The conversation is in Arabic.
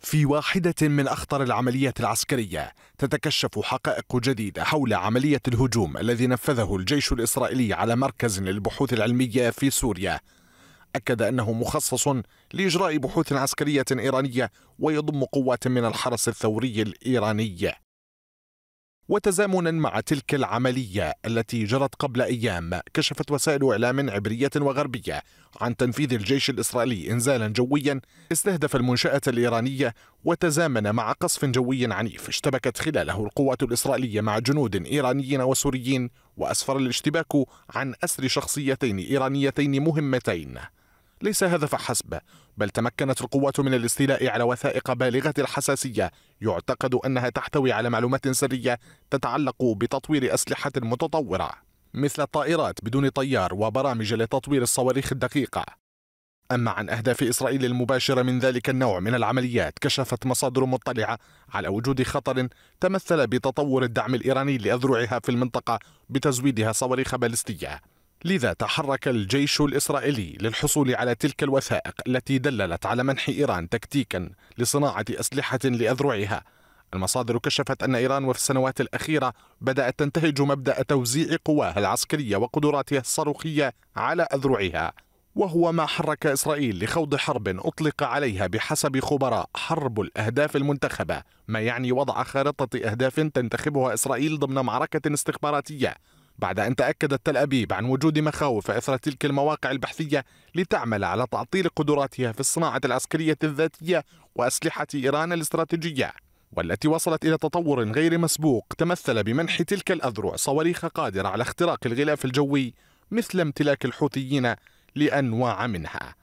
في واحدة من أخطر العمليات العسكرية تتكشف حقائق جديدة حول عملية الهجوم الذي نفذه الجيش الإسرائيلي على مركز للبحوث العلمية في سوريا. أكد أنه مخصص لإجراء بحوث عسكرية إيرانية ويضم قوات من الحرس الثوري الإيراني. وتزامنا مع تلك العملية التي جرت قبل أيام كشفت وسائل إعلام عبرية وغربية عن تنفيذ الجيش الإسرائيلي إنزالا جويا استهدف المنشأة الإيرانية وتزامن مع قصف جوي عنيف اشتبكت خلاله القوات الإسرائيلية مع جنود إيرانيين وسوريين وأسفر الاشتباك عن أسر شخصيتين إيرانيتين مهمتين. ليس هذا فحسب بل تمكنت القوات من الاستيلاء على وثائق بالغة الحساسية. يعتقد أنها تحتوي على معلومات سرية تتعلق بتطوير أسلحة متطورة مثل الطائرات بدون طيار وبرامج لتطوير الصواريخ الدقيقة. أما عن أهداف إسرائيل المباشرة من ذلك النوع من العمليات كشفت مصادر مطلعة على وجود خطر تمثل بتطور الدعم الإيراني لأذرعها في المنطقة بتزويدها صواريخ باليستية لذا تحرك الجيش الإسرائيلي للحصول على تلك الوثائق التي دللت على منح إيران تكتيكا لصناعة أسلحة لأذرعها. المصادر كشفت أن إيران وفي السنوات الأخيرة بدأت تنتهج مبدأ توزيع قواها العسكرية وقدراتها الصاروخية على أذرعها وهو ما حرك إسرائيل لخوض حرب أطلق عليها بحسب خبراء حرب الأهداف المنتخبة ما يعني وضع خارطة أهداف تنتخبها إسرائيل ضمن معركة استخباراتية. بعد أن تأكدت تل أبيب عن وجود مخاوف إثر تلك المواقع البحثية لتعمل على تعطيل قدراتها في الصناعة العسكرية الذاتية وأسلحة إيران الاستراتيجية والتي وصلت إلى تطور غير مسبوق تمثل بمنح تلك الأذرع صواريخ قادرة على اختراق الغلاف الجوي مثل امتلاك الحوثيين لأنواع منها.